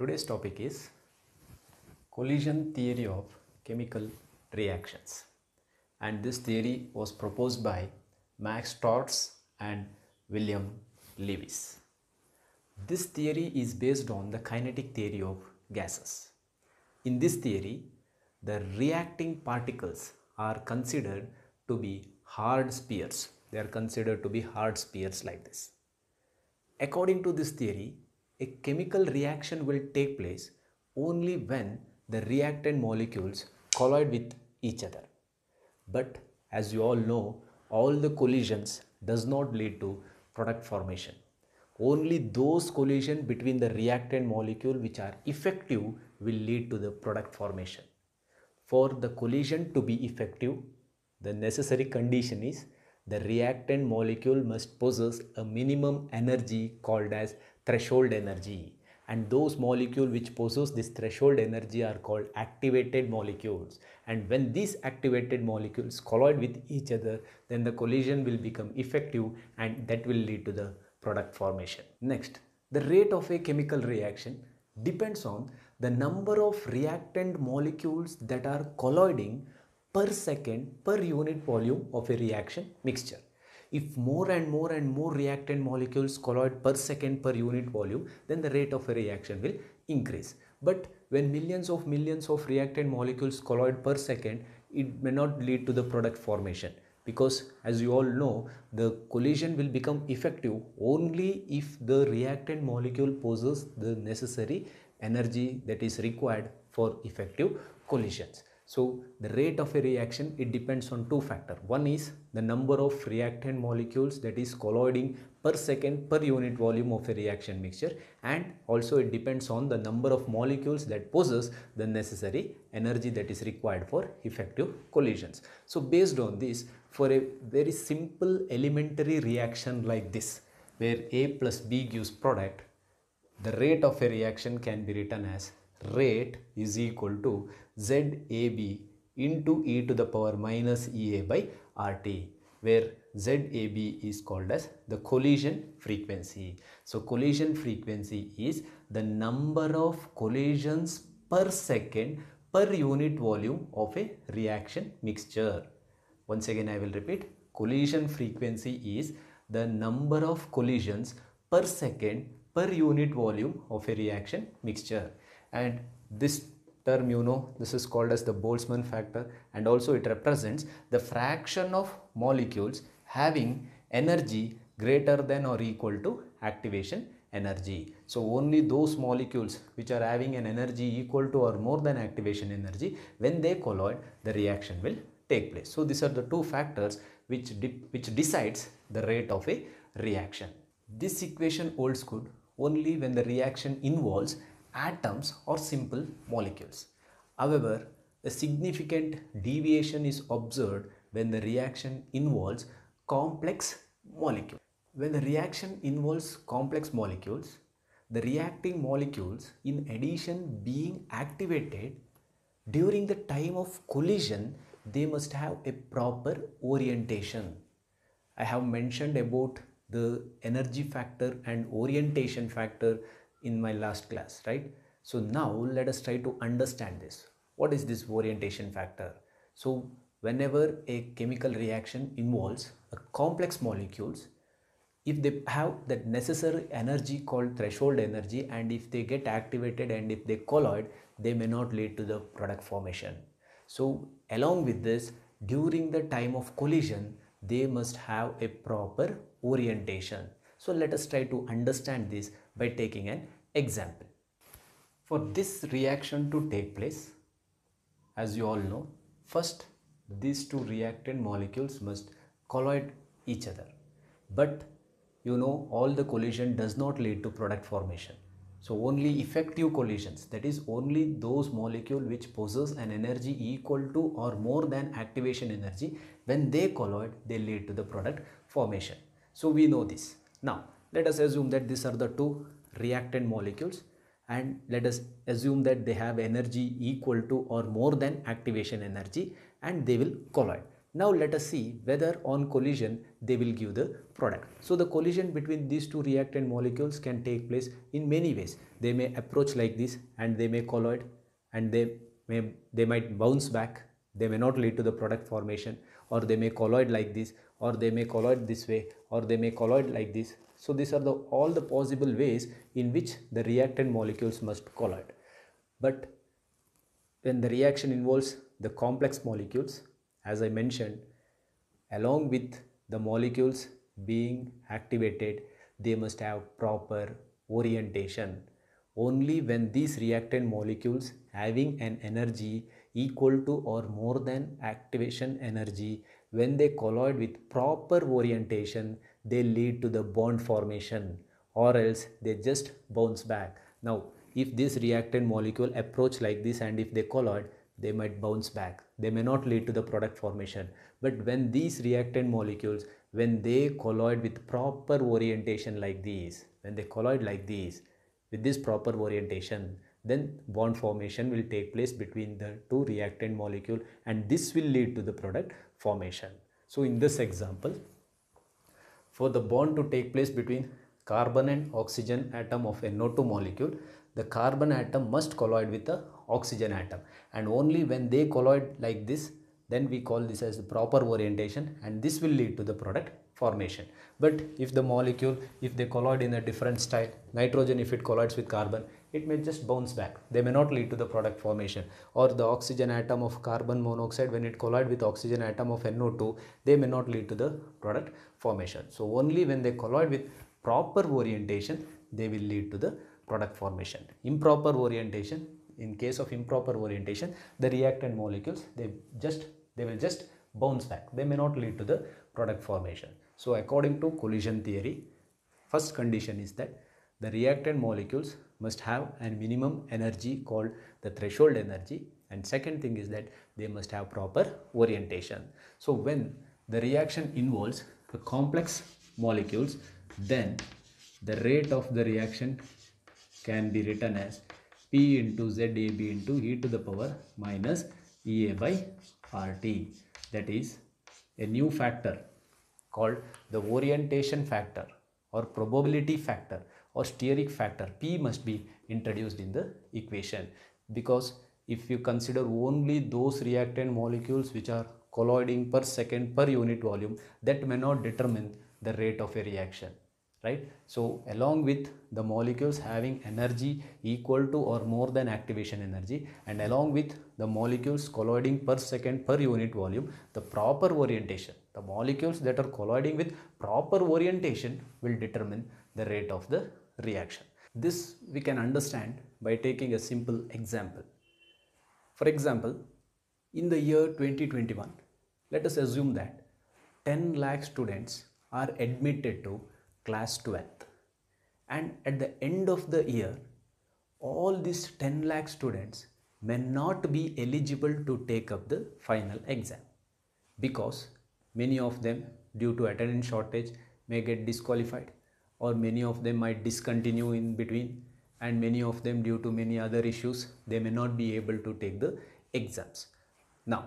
Today's topic is collision theory of chemical reactions. And this theory was proposed by Max Trautz and William Lewis. This theory is based on the kinetic theory of gases. In this theory, the reacting particles are considered to be hard spheres. They are considered to be hard spheres like this. According to this theory, a chemical reaction will take place only when the reactant molecules collide with each other. But as you all know, all the collisions does not lead to product formation. Only those collision between the reactant molecule which are effective will lead to the product formation. For the collision to be effective, the necessary condition is the reactant molecule must possess a minimum energy called as threshold energy and those molecules which possess this threshold energy are called activated molecules and when these activated molecules collide with each other then the collision will become effective and that will lead to the product formation. Next, the rate of a chemical reaction depends on the number of reactant molecules that are colliding per second per unit volume of a reaction mixture. If more and more and more reactant molecules collide per second per unit volume, then the rate of a reaction will increase. But when millions of millions of reactant molecules collide per second, it may not lead to the product formation because as you all know the collision will become effective only if the reactant molecule possesses the necessary energy that is required for effective collisions. So the rate of a reaction it depends on two factors. One is the number of reactant molecules that is colliding per second per unit volume of a reaction mixture and also it depends on the number of molecules that possess the necessary energy that is required for effective collisions. So based on this for a very simple elementary reaction like this where A plus B gives product the rate of a reaction can be written as rate is equal to ZAB into e to the power minus EA by RT where ZAB is called as the collision frequency. So collision frequency is the number of collisions per second per unit volume of a reaction mixture. Once again I will repeat collision frequency is the number of collisions per second per unit volume of a reaction mixture and this term you know this is called as the Boltzmann factor and also it represents the fraction of molecules having energy greater than or equal to activation energy. So only those molecules which are having an energy equal to or more than activation energy when they collide the reaction will take place. So these are the two factors which, de which decides the rate of a reaction. This equation holds good only when the reaction involves atoms or simple molecules. However, a significant deviation is observed when the reaction involves complex molecules. When the reaction involves complex molecules, the reacting molecules in addition being activated during the time of collision they must have a proper orientation. I have mentioned about the energy factor and orientation factor in my last class, right? So now let us try to understand this. What is this orientation factor? So whenever a chemical reaction involves a complex molecules, if they have that necessary energy called threshold energy and if they get activated and if they collide, they may not lead to the product formation. So along with this, during the time of collision, they must have a proper orientation. So let us try to understand this by taking an example. For this reaction to take place, as you all know, first these two reactant molecules must collide each other. But you know all the collision does not lead to product formation. So only effective collisions that is only those molecule which possess an energy equal to or more than activation energy when they collide they lead to the product formation. So we know this. Now let us assume that these are the two reactant molecules and let us assume that they have energy equal to or more than activation energy and they will collide. Now let us see whether on collision they will give the product. So the collision between these two reactant molecules can take place in many ways. They may approach like this and they may colloid and they may they might bounce back. They may not lead to the product formation or they may colloid like this or they may colloid this way or they may colloid like this. So these are the all the possible ways in which the reactant molecules must colloid. But when the reaction involves the complex molecules as I mentioned along with the molecules being activated they must have proper orientation only when these reactant molecules having an energy equal to or more than activation energy. When they colloid with proper orientation they lead to the bond formation or else they just bounce back. Now if this reactant molecule approach like this and if they colloid they might bounce back. They may not lead to the product formation. But when these reactant molecules when they colloid with proper orientation like these when they colloid like these with this proper orientation then bond formation will take place between the two reactant molecule and this will lead to the product formation. So in this example for the bond to take place between carbon and oxygen atom of NO2 molecule the carbon atom must colloid with the oxygen atom. And only when they colloid like this then we call this as the proper orientation and this will lead to the product formation. But if the molecule if they collide in a different style nitrogen if it collides with carbon it may just bounce back. They may not lead to the product formation. Or the oxygen atom of carbon monoxide when it collide with oxygen atom of NO2 they may not lead to the product formation. So only when they collide with proper orientation they will lead to the product formation. Improper orientation in case of improper orientation the reactant molecules they just they will just bounce back. They may not lead to the product formation. So according to collision theory first condition is that the reactant molecules must have a minimum energy called the threshold energy. And second thing is that they must have proper orientation. So when the reaction involves the complex molecules then the rate of the reaction can be written as P into ZAB into e to the power minus EA by RT. That is a new factor called the orientation factor or probability factor or steric factor P must be introduced in the equation because if you consider only those reactant molecules which are colloiding per second per unit volume that may not determine the rate of a reaction right? So along with the molecules having energy equal to or more than activation energy and along with the molecules colliding per second per unit volume the proper orientation the molecules that are colliding with proper orientation will determine the rate of the reaction. This we can understand by taking a simple example. For example in the year 2021 let us assume that 10 lakh students are admitted to class 12th and at the end of the year all these 10 lakh students may not be eligible to take up the final exam because many of them due to attendance shortage may get disqualified or many of them might discontinue in between and many of them due to many other issues they may not be able to take the exams. Now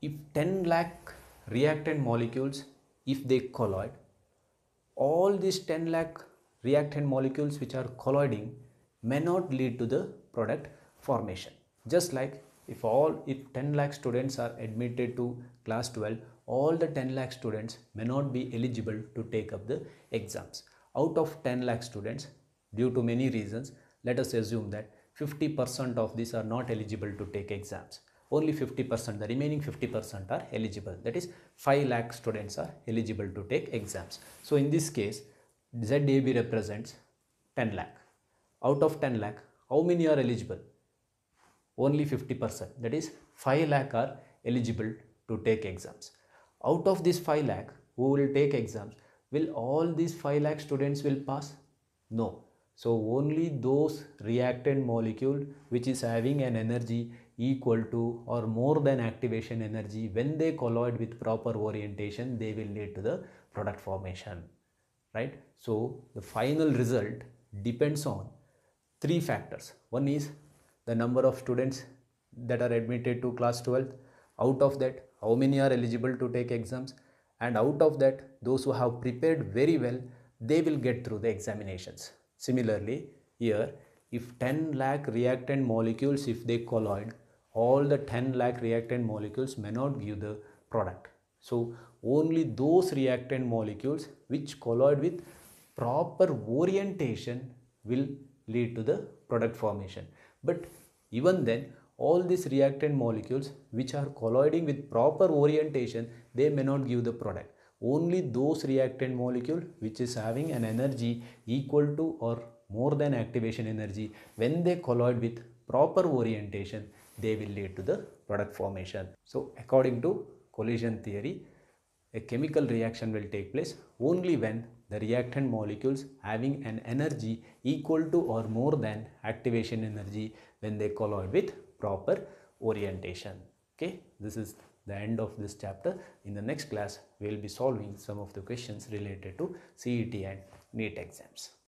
if 10 lakh reactant molecules if they colloid all these 10 lakh reactant molecules which are colloiding may not lead to the product formation. Just like if all if 10 lakh students are admitted to class 12 all the 10 lakh students may not be eligible to take up the exams. Out of 10 lakh students due to many reasons let us assume that 50% of these are not eligible to take exams only 50% the remaining 50% are eligible. That is 5 lakh students are eligible to take exams. So in this case ZAB represents 10 lakh. Out of 10 lakh how many are eligible? Only 50% that is 5 lakh are eligible to take exams. Out of this 5 lakh who will take exams? Will all these 5 lakh students will pass? No. So only those reactant molecule which is having an energy equal to or more than activation energy when they colloid with proper orientation they will lead to the product formation right? So the final result depends on three factors. One is the number of students that are admitted to class 12 out of that how many are eligible to take exams? And out of that those who have prepared very well they will get through the examinations. Similarly here if 10 lakh reactant molecules if they colloid all the 10 lakh reactant molecules may not give the product. So only those reactant molecules which colloid with proper orientation will lead to the product formation. But even then all these reactant molecules which are colloiding with proper orientation they may not give the product. Only those reactant molecule which is having an energy equal to or more than activation energy when they colloid with proper orientation they will lead to the product formation. So according to collision theory a chemical reaction will take place only when the reactant molecules having an energy equal to or more than activation energy when they colloid with proper orientation. Okay? This is the end of this chapter. In the next class we will be solving some of the questions related to CET and NEET exams